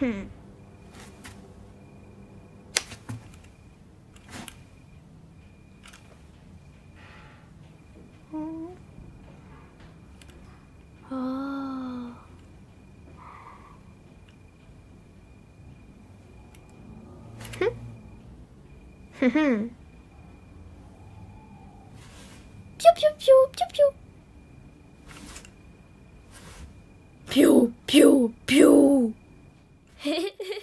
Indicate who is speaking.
Speaker 1: 哼。嗯。哦。哼。哼哼。Pew pew pew pew pew. Pew pew pew. へへへ。